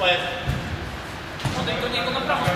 West. Podaj do niego naprawdę.